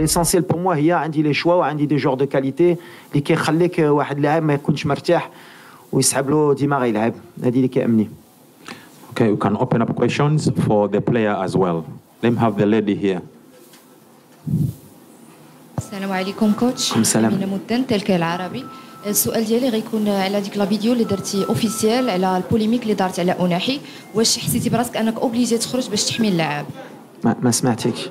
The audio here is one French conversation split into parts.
l'essentiel pour moi هي عندي les choix وعندي des joueurs de qualité اللي كيخليك واحد اللاعب ما يكونش مرتاح ويسحب له ديما غيلعب هذه اللي كيامني Okay, we can open up questions for the player as well. Let me have the lady here. السلام عليكم كوتش السلام. امينه مدن تلك العربي السؤال ديالي غيكون على ديك لا فيديو اللي درتي اوفيسيال على البوليميك اللي دارت على اوناحي واش حسيتي براسك انك اوبليجي تخرج باش تحمي اللاعب ما, ما سمعتكش أه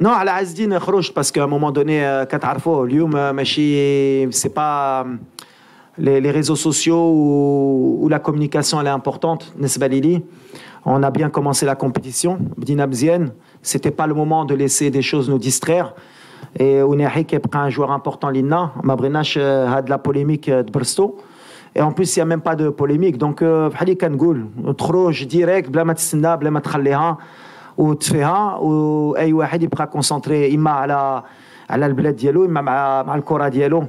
Non, à la Azdine, parce qu'à un moment donné, euh, euh, c'est pas. Euh, les, réseaux sociaux où, la communication elle est importante, Nesbalili. On a bien commencé la compétition, Bdinabzienne. C'était pas le moment de laisser des choses nous distraire. Et Ounahi qui est un joueur important, l'INA. Mabrinache a de la polémique de Bristol. Et en plus, il n'y a même pas de polémique. Donc, Hali Kangoul, trop direct, blâmat Sina. تستنى بلا ما تخليها وتفيها واي واحد يبقى كونسونتري اما على على البلاد ديالو اما مع مع الكره ديالو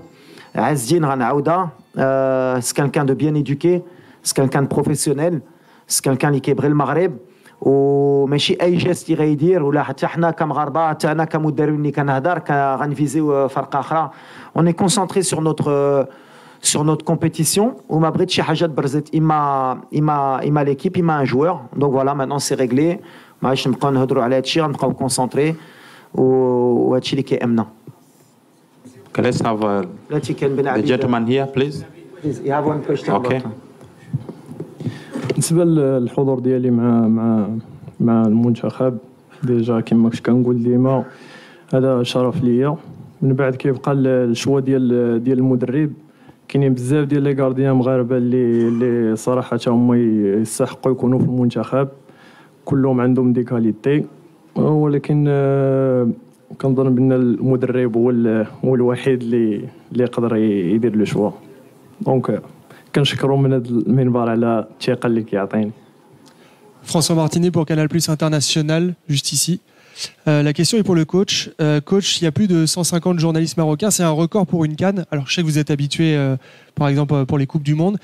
عز الدين غنعاودها آه، سي كالكان دو بيان ايدوكي سي كالكان بروفيسيونيل سي كالكان اللي كيبغي المغرب وماشي اي جيست اللي غيدير ولا حتى حنا كمغاربه حتى انا كمدرب اللي كنهضر كا- غنفيزيو فرقه اخرى اون كونسونتري سور نوتر sur notre compétition وما بغيت شي حاجه تبرزت اما اما اما ليكيب اما ان جوور دونك فوالا مانون سي ريغلي ما عادش نبقاو نهضروا على هادشي غنبقاو كونسونطري وهادشي اللي كيامنا Okay, let's have بن the gentleman here, please. you have one question Okay. بالنسبة للحضور ديالي مع مع مع المنتخب ديجا كما كنت كنقول ديما هذا شرف ليا. من بعد كيبقى ال- الشوا ديال ديال المدرب. كاينين بزاف ديال لي غارديان مغاربة اللي اللي صراحة هما يستحقوا يكونوا في المنتخب. كلهم عندهم دي كاليتي ولكن آه، كنظن بان المدرب هو ال- هو الوحيد اللي اللي يقدر ي- يدير لو شوا دونك كنشكرو من هذا المنبر على الثقه اللي كيعطيني François Martinet pour Canal Plus International, juste ici. Euh, la question est pour le coach. Euh, coach, il y a plus de 150 journalistes marocains. C'est un record pour une canne. Alors, je sais que vous êtes habitué, euh, par exemple, euh, pour les Coupes du Monde.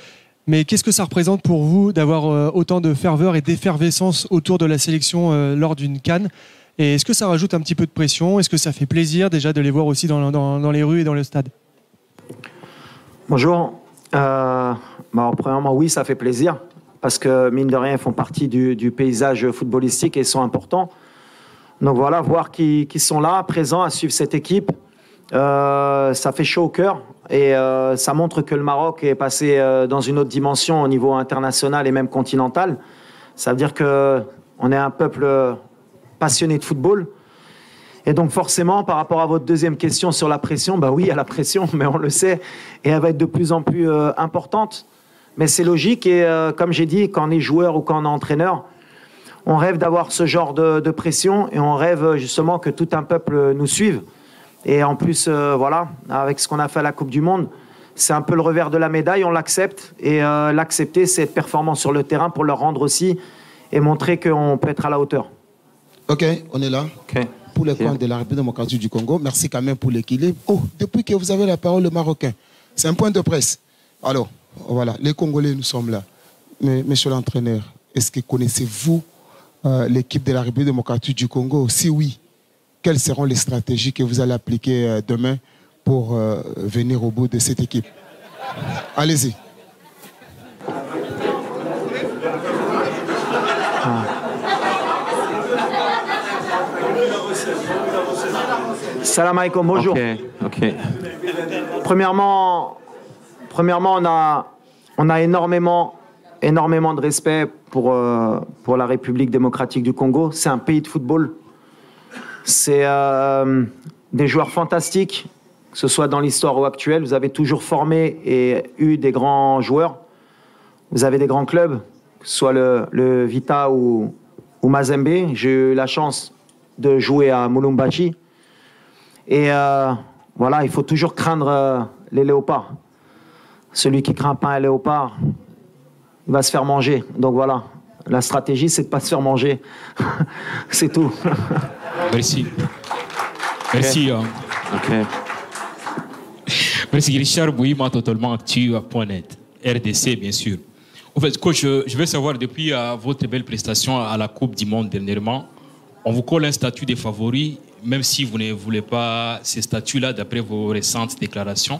Mais qu'est-ce que ça représente pour vous d'avoir euh, autant de ferveur et d'effervescence autour de la sélection euh, lors d'une canne? Et est-ce que ça rajoute un petit peu de pression? Est-ce que ça fait plaisir déjà de les voir aussi dans, les rues et dans le stade? Bonjour. Euh, bon, premièrement, oui, ça fait plaisir parce que mine de rien, ils font partie du, paysage footballistique et ils sont importants. Donc voilà, voir qu'ils sont là, présents, à suivre cette équipe, ça fait chaud au cœur et euh, ça montre que le Maroc est passé euh, dans une autre dimension au niveau international et même continental. Ça veut dire que on est un peuple euh, passionné de football. Et donc forcément, par rapport à votre deuxième question sur la pression, bah oui, il y a la pression, mais on le sait, et elle va être de plus en plus importante. Mais c'est logique, et comme j'ai dit, quand on est joueur ou quand on est entraîneur, on rêve d'avoir ce genre de, pression, et on rêve justement que tout un peuple nous suive. Et en plus, euh, voilà, avec ce qu'on a fait à la Coupe du Monde, c'est un peu le revers de la médaille, on l'accepte, et euh, l'accepter, c'est être performant sur le terrain pour leur rendre aussi, et montrer qu'on peut être à la hauteur. Ok, on est là. Okay. Pour les comptes de la République démocratique du Congo, merci quand même pour l'équilibre. Oh, depuis que vous avez la parole, le Marocain, c'est un point de presse. Alors, voilà, les Congolais, nous sommes là. Mais, monsieur l'entraîneur, est-ce que connaissez-vous euh, l'équipe de la République démocratique du Congo? Si oui, quelles seront les stratégies que vous allez appliquer euh, demain pour euh, venir au bout de cette équipe? Allez-y. Salam alaikum, bonjour. Okay. Okay. Premièrement, premièrement on, a, on a énormément, énormément de respect pour, euh, pour la République démocratique du Congo. C'est un pays de football. C'est euh, des joueurs fantastiques, que ce soit dans l'histoire ou actuelle. Vous avez toujours formé et eu des grands joueurs. Vous avez des grands clubs, que ce soit le, Vita ou, Mazembe. J'ai eu la chance de jouer à Mulumbashi. Et euh, voilà, il faut toujours craindre euh, les léopards. Celui qui craint pas un léopard, il va se faire manger. Donc voilà, la stratégie, c'est de pas se faire manger. c'est tout. Merci. Merci. hein. Okay. Merci Richard Bouima, totalement actu.net. RDC, bien sûr. En fait, coach, je veux savoir, depuis euh, votre belle prestation à la Coupe du Monde dernièrement, on vous colle un statut des favoris, même si vous ne voulez pas ces statuts-là d'après vos récentes déclarations.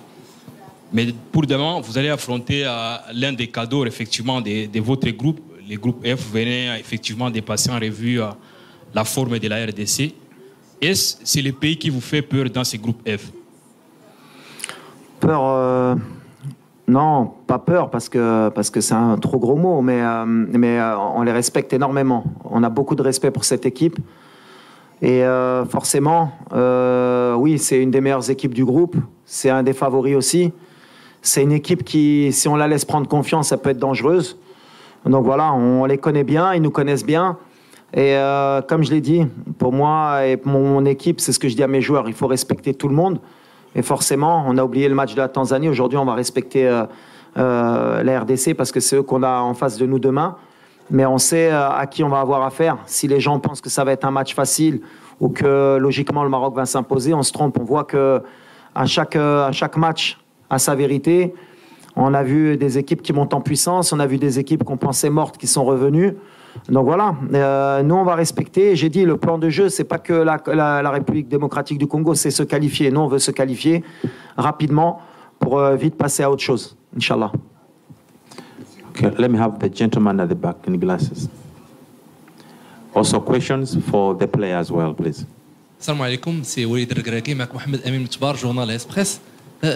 Mais pour demain, vous allez affronter euh, l'un des cadeaux, effectivement, de, de votre groupe, les groupes F. Venez euh, effectivement de passer en revue euh, la forme de la RDC. Est-ce c'est le pays qui vous fait peur dans ces groupes F? Peur, euh, non, pas peur parce que parce que c'est un trop gros mot, mais mais on les respecte énormément. On a beaucoup de respect pour cette équipe et forcément, oui, c'est une des meilleures équipes du groupe. C'est un des favoris aussi. C'est une équipe qui, si on la laisse prendre confiance, ça peut être dangereuse. Donc voilà, on les connaît bien, ils nous connaissent bien. Et euh, comme je l'ai dit, pour moi et pour mon équipe, c'est ce que je dis à mes joueurs, il faut respecter tout le monde. Et forcément, on a oublié le match de la Tanzanie. Aujourd'hui, on va respecter euh, euh, la RDC parce que c'est eux qu'on a en face de nous demain. Mais on sait à qui on va avoir affaire. Si les gens pensent que ça va être un match facile ou que logiquement le Maroc va s'imposer, on se trompe. On voit que à chaque, à chaque match a sa vérité. On a vu des équipes qui montent en puissance, on a vu des équipes qu'on pensait mortes qui sont revenues. Donc voilà, euh, nous on va respecter. J'ai dit le plan de jeu, c'est pas que la, République démocratique du Congo, c'est se qualifier. Nous on veut se qualifier rapidement pour euh, vite passer à autre chose, Inch'Allah. Okay, let me have the gentleman at the back in glasses. Also questions for the player as well, please. Salam alaikum, c'est Walid Regragui, Mohamed Amin Mutbar, journal Express.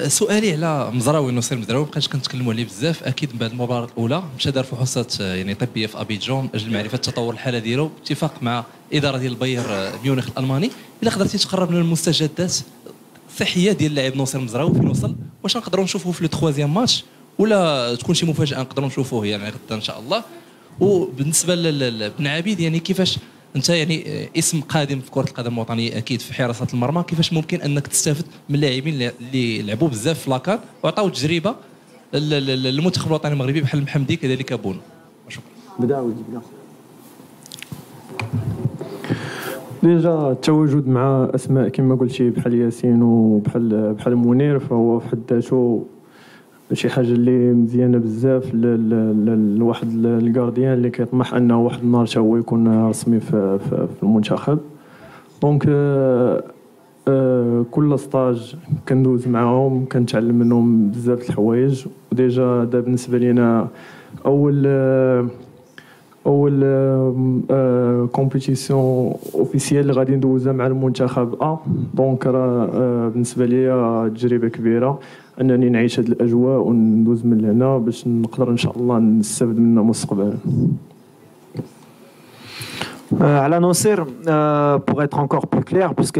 سؤالي على مزراوي نصير مزراوي مابقاش كنتكلموا عليه بزاف. أكيد من بعد المباراة الأولى مشى دار فحوصات أه، يعني طبية في أبيجون من أجل معرفة تطور الحالة ديالو. باتفاق مع إدارة ديال الباير أه، ميونخ الألماني. إلا قدرتي تقرب لنا المستجدات الصحيه ديال اللاعب نصير مزراوي فين وصل؟ واش نقدروا نشوفوه في لو تخوازيام ماتش؟ ولا تكون شي مفاجأة نقدروا نشوفوه يعني غدا إن شاء الله. وبالنسبة لبن عبيد يعني كيفاش أنت يعني اسم قادم في كرة القدم الوطنية أكيد في حراسة المرمى. كيفاش ممكن أنك تستافد من اللاعبين اللي- لعبوا بزاف في لاكار وعطاو تجربة لل- لل- للمنتخب الوطني المغربي بحال محمدي كذلك بونو شكرا ديجا التواجد مع أسماء كما قلتي بحال ياسين وبحال بحال منير فهو في حد ذاته شي حاجة اللي مزيانة بزاف لواحد ال- الكارديان اللي كيطمح أنه واحد النهار حتى هو يكون رسمي في, في, في المنتخب. دونك آه، آه، كل ستاج كندوز معاهم كنتعلم منهم بزاف الحوايج. وديجا دا بالنسبة لينا أول آه، أول كومبيتيسيون اوفيسيال اللي غادي ندوزها مع المنتخب ا دونك راه آه، بالنسبة ليا تجربة كبيرة. أنني نعيش هذه الأجواء وندوز من هنا باش نقدر إن شاء الله نستافد منها مستقبلا. Euh, على ناصر euh, pour être encore plus clair puisque que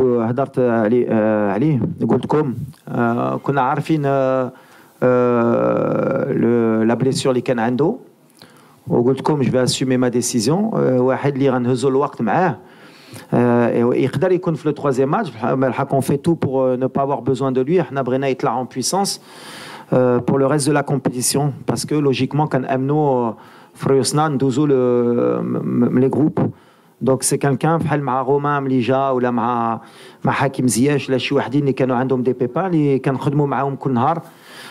هدرت عليه آه، عليه قلت لكم آه، كنا عارفين آه، آه، la blessure اللي كان عنده وقلت لكم جو اسومي ما ديسيزيون واحد اللي غنهزو الوقت معاه. آه، يقدر يكون في لو تروازيام ماتش الحق اون في تو بور نو با افوار بوزوان دو لوي حنا بغينا يطلع اون بويسونس pour le reste de la compétition parce que logiquement كان امنوا في ريوسنا ندوزو le- م- م- les groupes دونك سي كالكان بحال مع رومان ملي جا ولا مع مع حكيم زياش ولا شي وحدين اللي كانوا عندهم دي بيبا اللي كنخدموا معاهم كل نهار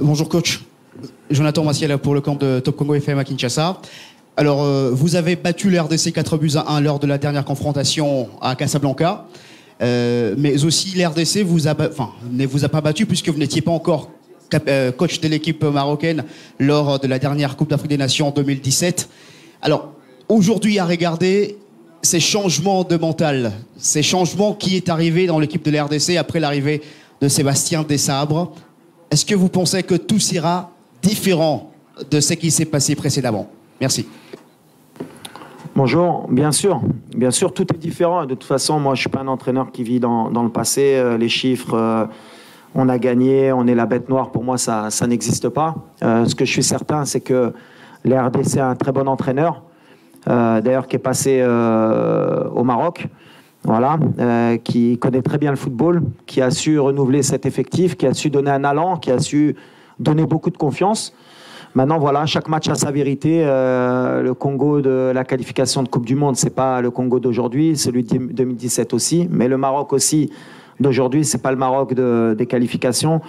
Bonjour coach, Jonathan Maciel pour le camp de Top Congo FM à Kinshasa. Alors euh, vous avez battu le RDC 4 buts à 1 lors de la dernière confrontation à Casablanca. Euh, mais aussi l'RDC vous ne vous a pas battu puisque vous n'étiez pas encore euh, coach de l'équipe marocaine lors de la dernière Coupe d'Afrique des Nations en 2017. Alors aujourd'hui à regarder, ces changements de mental, ces changements qui est arrivé dans l'équipe de la RDC après l'arrivée de Sébastien Dessabres, est-ce que vous pensez que tout sera différent de ce qui s'est passé précédemment? Merci. Bonjour, bien sûr, bien sûr, tout est différent. De toute façon, moi, je suis pas un entraîneur qui vit dans, le passé. Euh, les chiffres, euh, on a gagné, on est la bête noire. Pour moi, ça, n'existe pas. Euh, ce que je suis certain, c'est que les RDC a un très bon entraîneur, d'ailleurs qui est passé euh, au Maroc, voilà, euh, qui connaît très bien le football, qui a su renouveler cet effectif, qui a su donner un allant, qui a su donner beaucoup de confiance. Maintenant, voilà, chaque match a sa vérité. Euh, le Congo de la qualification de Coupe du Monde, c'est pas le Congo d'aujourd'hui, celui de 2017 aussi, mais le Maroc aussi d'aujourd'hui, c'est pas le Maroc de- des qualifications.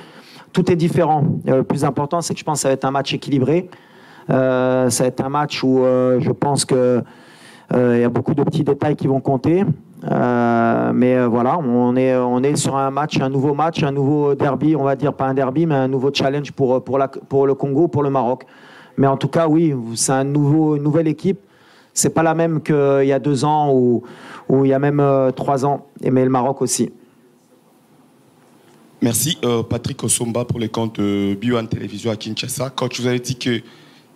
Tout est différent. Euh, le plus important, c'est que je pense que ça va être un match équilibré. Euh, ça va être un match où euh, je pense que euh, y a beaucoup de petits détails qui vont compter. Euh, mais euh, voilà, on est, on est sur un match, un nouveau match, un nouveau derby, on va dire pas un derby, mais un nouveau challenge pour, pour, la, pour le Congo, pour le Maroc. Mais en tout cas, oui, c'est un nouveau, une nouvelle équipe. C'est pas la même qu'il y a deux ans ou, ou il y a même euh, trois ans. Mais le Maroc aussi. Merci euh, Patrick Osomba pour les comptes de Bio1 Télévision à Kinshasa. Quand vous avez dit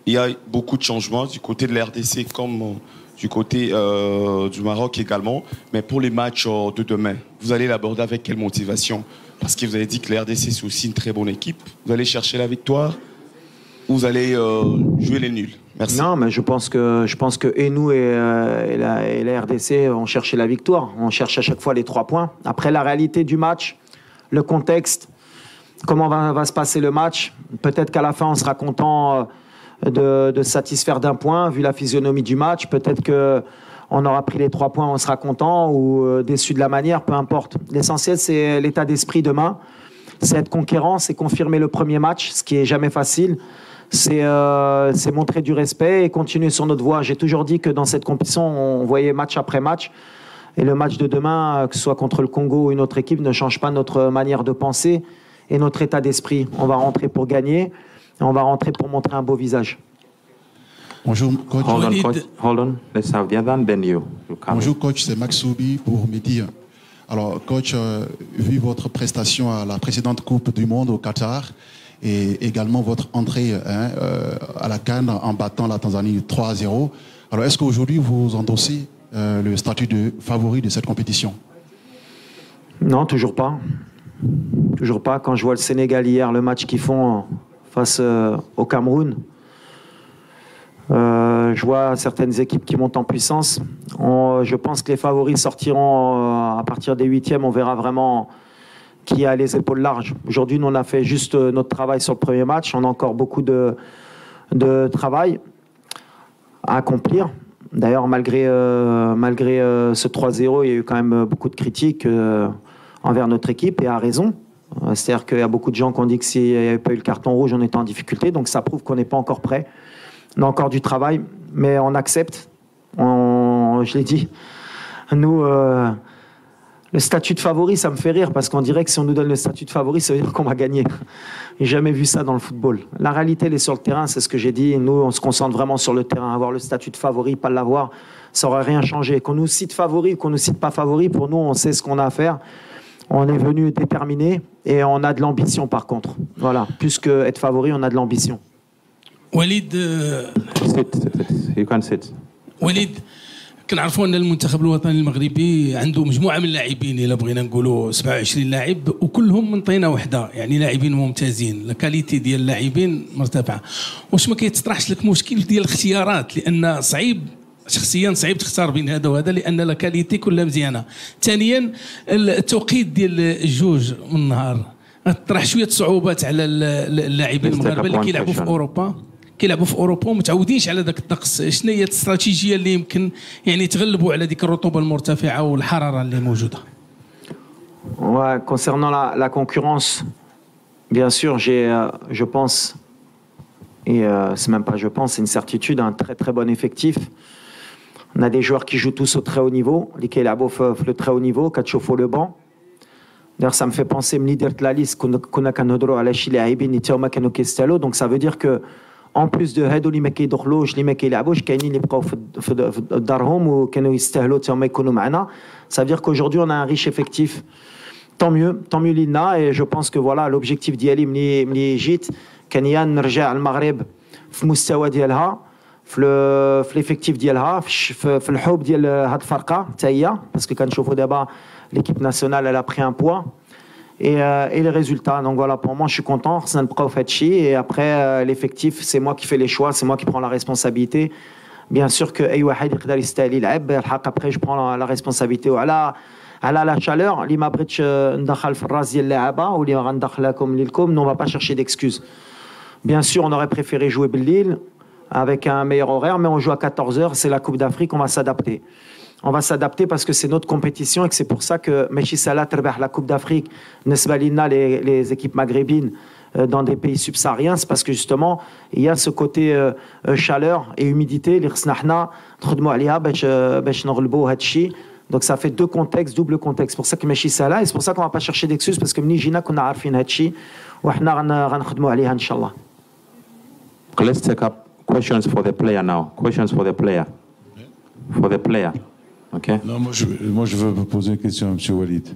qu'il y a beaucoup de changements du côté de la RDC comme euh, du côté euh, du Maroc également, mais pour les matchs euh, de demain, vous allez l'aborder avec quelle motivation? Parce que vous avez dit que la RDC c'est aussi une très bonne équipe. Vous allez chercher la victoire? Ou vous allez jouer les nuls? Merci. Non, mais je pense que je pense que et nous et, euh, la, et la RDC ont cherché la victoire. On cherche à chaque fois les trois points. Après la réalité du match, le contexte, comment va, va se passer le match. Peut-être qu'à la fin on sera content euh, de, de satisfaire d'un point vu la physionomie du match. Peut-être que on aura pris les trois points, on sera content ou euh, déçu de la manière, peu importe. L'essentiel c'est l'état d'esprit demain. C'est être conquérant, c'est confirmer le premier match, ce qui est jamais facile c'est euh, montrer du respect et continuer sur notre voie. J'ai toujours dit que dans cette compétition, on voyait match après match. Et le match de demain, euh, que ce soit contre le Congo ou une autre équipe, ne change pas notre manière de penser et notre état d'esprit. On va rentrer pour gagner on va rentrer pour montrer un beau visage. Bonjour, coach. Hold on, Walid. coach. Hold on. Let's have the other one, then you. you come. Bonjour, coach. C'est Max Soubi pour Midi. Alors, coach, euh, vu votre prestation à la précédente Coupe du Monde au Qatar et également votre entrée hein, euh, à la Cannes en battant la Tanzanie 3-0, alors est-ce qu'aujourd'hui vous endossez euh, le statut de favori de cette compétition? Non, toujours pas. Toujours pas. Quand je vois le Sénégal hier, le match qu'ils font face euh, au Cameroun, euh, je vois certaines équipes qui montent en puissance. Je pense que les favoris sortiront euh, à partir des huitièmes. On verra vraiment qui a les épaules larges. Aujourd'hui, nous, on a fait juste notre travail sur le premier match. On a encore beaucoup de, travail à accomplir. D'ailleurs, malgré, ce 3-0, il y a eu quand même beaucoup de critiques envers notre équipe et à raison. Euh, C'est-à-dire qu'il y a beaucoup de gens qui ont dit que s'il n'y avait pas eu le carton rouge, on était en difficulté. Donc ça prouve qu'on n'est pas encore prêt. On a encore du travail, mais on accepte. Je l'ai dit. Nous, euh, le statut de favori, ça me fait rire parce qu'on dirait que si on nous donne le statut de favori, ça veut dire qu'on va gagner. J'ai jamais vu ça dans le football. La réalité, elle est sur le terrain, c'est ce que j'ai dit. Nous, on se concentre vraiment sur le terrain. Avoir le statut de favori, pas l'avoir, ça aurait rien changé. Qu'on nous cite favori ou qu'on nous cite pas favori, pour nous, on sait ce qu'on a à faire. On est venu déterminé et on a de l'ambition par contre. Voilà. Plus qu'être favori, on a de l'ambition. وليد Sit, sit. You can sit. وليد كنعرفوا أن المنتخب الوطني المغربي عنده مجموعة من اللاعبين إلا بغينا نقولوا 27 لاعب وكلهم من طينة واحدة يعني لاعبين ممتازين الكاليتي ديال اللاعبين مرتفعة واش ما كيتطرحش لك مشكل ديال الاختيارات لأن صعيب شخصيا صعيب تختار بين هذا وهذا لأن الكاليتي كلها مزيانة. ثانيا التوقيت ديال الجوج من النهار. طرح شوية صعوبات على اللاعبين المغاربة اللي كيلعبوا في. أوروبا. كيلعبوا في أوروبا ومتعودينش على ذاك الطقس. شنو هي الاستراتيجية اللي يمكن يعني تغلبوا على ديك الرطوبة المرتفعة والحرارة اللي موجودة؟ Ouais, concernant la, la concurrence, bien sûr, j'ai, euh, je pense, et euh, c'est même pas je pense, c'est une certitude, un très très bon effectif. On a des joueurs qui jouent tous au très haut niveau. Likel Aboufeuf, le très haut niveau, Kachofo le banc. D'ailleurs, ça me fait penser, Mlider Tlalis, Kunakanodro, Alachile, Aibin, Itioma, Kano Castello. Donc ça veut dire que, en plus de Hedo, Limeke Dorlo, Limeke Labouche, Kaini, Lipkaou, Darhom, ou Kano Istehlo, Tioma, Ekonomaana. Ça veut dire qu'aujourd'hui, on a un riche effectif. Tant mieux, tant mieux Lina. Et je pense que voilà, l'objectif d'Yali, Mli Egypte, Kanyan, Nerja, Al-Maghreb, Fmoustawa, Dialha. في المستوى ديالها في ال- في ليفيكتيف ديالها في الش- في في الحب ديال هاد الفرقه حتى هي باسكو كنشوفوا دابا ليكيب ناسيونال elle a pris un poids et, euh, et les résultats. Donc voilà, pour moi, je suis content. Ça ne pas fait chier. Et après, euh, l'effectif, c'est moi qui fais les choix, c'est moi qui prends la responsabilité. Bien sûr que أي واحد يقدر يستاهل يلعب الحق après je prends la, la responsabilité وعلى على la chaleur اللي ما بغيتش آه، ندخل في الراس ديال اللعابه واللي غندخلكم لكم non on va pas chercher d'excuses. Bien sûr, on aurait préféré jouer Bellil avec un meilleur horaire, mais on joue à 14h, c'est la Coupe d'Afrique, on va s'adapter. On va s'adapter parce que c'est notre compétition et que c'est pour ça que Meshissala Terbah, la Coupe d'Afrique, Nesbalina, les, les équipes maghrébines euh, dans des pays subsahariens, c'est parce que justement, il y a ce côté euh, euh, chaleur et humidité, Hachi. Donc ça fait deux contextes, double contexte. pour ça que Meshissala, et c'est pour ça qu'on ne va pas chercher d'excuses parce que Mnijina, qu'on a Arfin Hachi, ou Hna, Rankhadmo Aliya, Inch'Allah. Let's take up questions for the player now. Questions for the player. For the player. Okay? Non, moi je, moi je veux poser une question à M. Walid.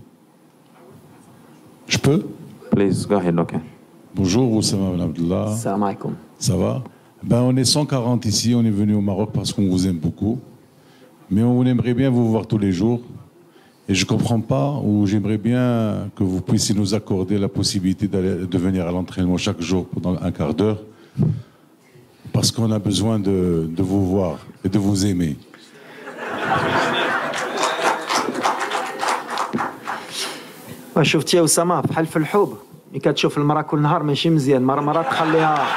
Je peux? Please, go ahead, okay. Bonjour, Oussama Ben Abdullah. Salam alaikum. Ça va? Ben, On est 140 ici, on est venu au Maroc parce qu'on vous aime beaucoup. Mais on aimerait bien vous voir tous les jours. Et je ne comprends pas, ou j'aimerais bien que vous puissiez nous accorder la possibilité d'aller- de venir à l'entraînement chaque jour pendant un quart d'heure Parce qu'on a besoin de, de vous voir et de vous aimer. شفتي يا اسامه بحال في الحب ملي كتشوف المراه كل نهار ماشي مزيان مره مره تخليها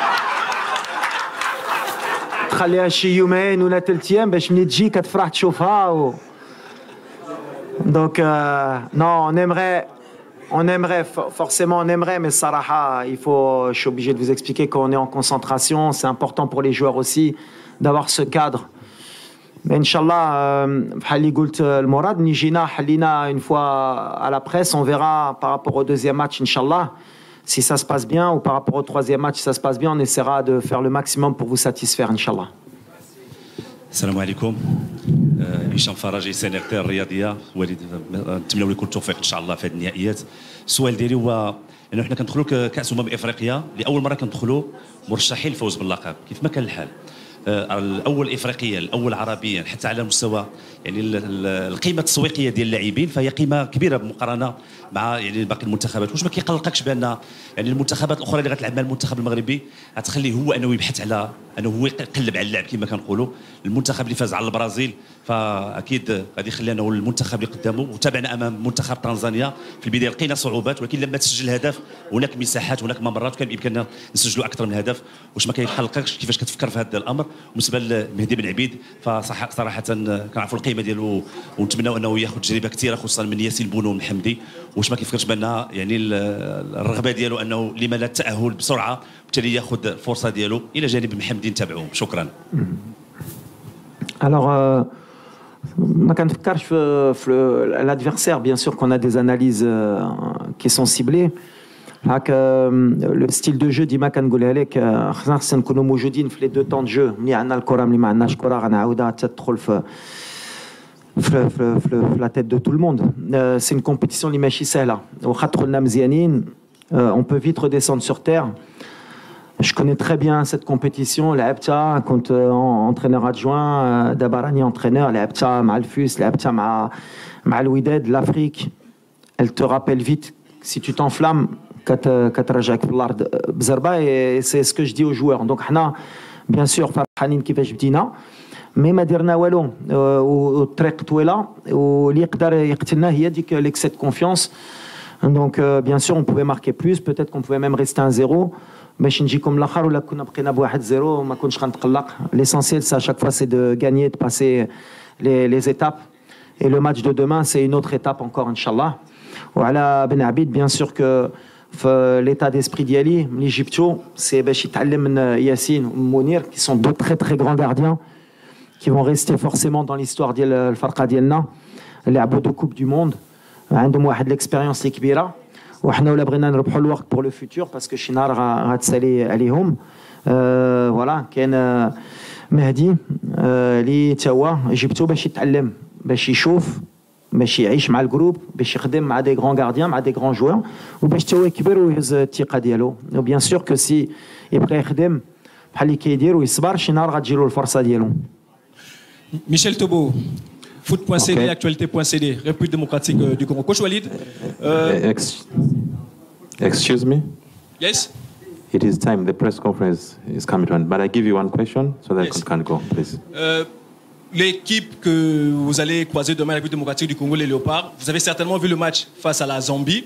تخليها شي يومين ولا ثلاث ايام باش ملي تجي كتفرح تشوفها و... دونك نو on aimerait on aimerait, forcément, on aimerait, mais Saraha, il faut, je suis obligé de vous expliquer qu'on est en concentration. C'est important pour les joueurs aussi d'avoir ce cadre. Mais Inch'Allah, euh, euh, Morad, Nijina, Halina, une fois à la presse, on verra par rapport au deuxième match, Inch'Allah, si ça se passe bien, ou par rapport au troisième match, si ça se passe bien, on essaiera de faire le maximum pour vous satisfaire, Inch'Allah. السلام عليكم. آه، هشام فرجي سينيتير الرياضيه وليد نتمنى لكم التوفيق إن شاء الله في هذه النهائيات. السؤال ديالي هو إنه حنا كندخلوا كأس أمم إفريقيا. لأول مرة كندخلوا مرشحين للفوز باللقب. كيف ما كان الحال؟ آه، الأول إفريقيا الأول عربيا حتى على مستوى يعني ال- ال- القيمة التسويقية ديال اللاعبين فهي قيمة كبيرة بالمقارنه مع يعني باقي المنتخبات. واش ما كيقلقكش بأن يعني المنتخبات الأخرى اللي غتلعب مع المنتخب المغربي غتخليه هو أنه يبحث على أنه هو يقلب على اللعب كما كنقولوا. المنتخب اللي فاز على البرازيل فأكيد غادي يخلي أنه المنتخب اللي قدامه. وتابعنا أمام منتخب تنزانيا. في البداية لقينا صعوبات ولكن لما تسجل هدف هناك مساحات هناك ممرات كان بإمكاننا نسجلوا أكثر من هدف. واش ما كيقلقكش كيفاش كتفكر في هذا الأمر. بالنسبة لمهدي بن عبيد فصراحه صراحة كنعرفوا القيمة ديالو ونتمنوا أنه ياخذ تجربة كثيرة خصوصا من ياسين بونو ومن حمدي واش ما كيفكرش بان يعني ال- الرغبة ديالو أنه لما لا التاهل بسرعة وبالتالي ياخذ الفرصه ديالو إلى جانب محمدي نتابعوه شكرا Alors, euh, ما كنفكرش في, في l'adversaire, bien sûr qu'on a des analyses euh, qui sont ciblées. هاك لو ستيل دو جو ديما كنقولها لك آه، خصنا خصنا نكونوا موجودين في لي دو طون دو جو ملي عندنا الكره ملي ما عندناش كره غنعاودها تدخل في في في في في لا تيت دو تو الموند سي une compétition اللي ماشي سهله واخا دخلنا مزيانين euh, on peut vite redescendre sur terre Je connais très bien cette compétition. لعبتها كنت آه، entraîneur adjoint آه، دابا راني entraîneur لعبتها مع الفوس لعبتها مع مع الوداد l'Afrique elle te rappelle vite si tu t'enflammes كت كترجعك في الارض بزربه et c'est ce que je dis aux joueurs donc حنا bien sûr فرحانين كيفاش بدينا مي ما درنا والو آه، والطريق طويله واللي يقدر يقتلنا هي ديك l'excès de confiance Donc, euh, bien sûr, on pouvait marquer plus. Peut-être qu'on pouvait même rester un zéro. باش نجيكم الاخر ولا كنا بقينا بواحد زيرو ما كنتش غنتقلق l'essentiel c'est à chaque fois c'est de gagner de passer les, les étapes et le match de demain c'est une autre étape encore inchallah وعلى بن عبيد bien sûr que في l'état d'esprit ديالي ملي جبتو سي باش يتعلم من ياسين ومنير qui sont deux très très grands gardiens qui vont rester forcément dans l'histoire ديال الفرقه ديالنا لعبوا دو كوب دو موند عندهم واحد الاكسبيريونس اللي كبيره وحنا ولا بغينا نربحوا الوقت بور لو فيتور باسكو شي نهار غتسالي عليهم. آه فوالا كاين آه، مهدي آه، اللي تا هو جبتو باش يتعلم باش يشوف باش يعيش مع الجروب باش يخدم مع دي غران غارديان مع دي غران جوار وباش تا هو يكبر ويهز الثقة ديالو. وبيان سور كو سي يبقى يخدم بحال اللي كيدير ويصبر شي نهار غتجيلو الفرصة ديالو. Michel Tobo, foot.cd, Ok. actualité.cd, République démocratique euh, du Congo. Coach Walid, euh, Ex- excuse me? yes It is time. The press conference is coming to an end. But I give you one question so that you can go, please. Euh, L'équipe que vous allez croiser demain, la République démocratique du Congo, les Léopards, vous avez certainement vu le match face à la Zambie.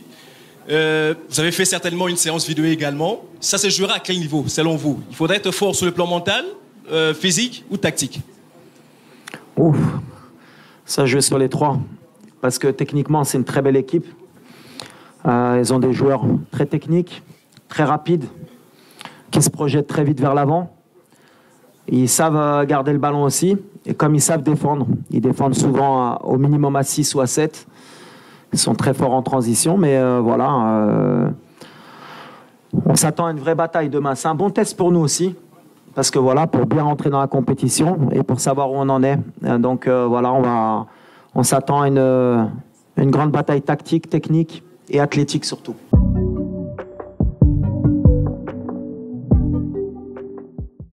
Euh, vous avez fait certainement une séance vidéo également. Ça se jouera à quel niveau, selon vous? Il faudrait être fort sur le plan mental, euh, physique ou tactique? Ouf, ça joue sur les trois. Parce que techniquement, c'est une très belle équipe. Euh, ils ont des joueurs très techniques, très rapides, qui se projettent très vite vers l'avant. Ils savent euh, garder le ballon aussi. Et comme ils savent défendre, ils défendent souvent à- au minimum à 6 ou à 7. Ils sont très forts en transition, mais euh, voilà. euh, on s'attend à une vraie bataille demain. C'est un bon test pour nous aussi. Parce que voilà, pour bien rentrer dans la compétition et pour savoir où on en est. Euh, Donc euh, voilà, on, va, on s'attend à euh, une grande bataille tactique, technique et athlétique surtout.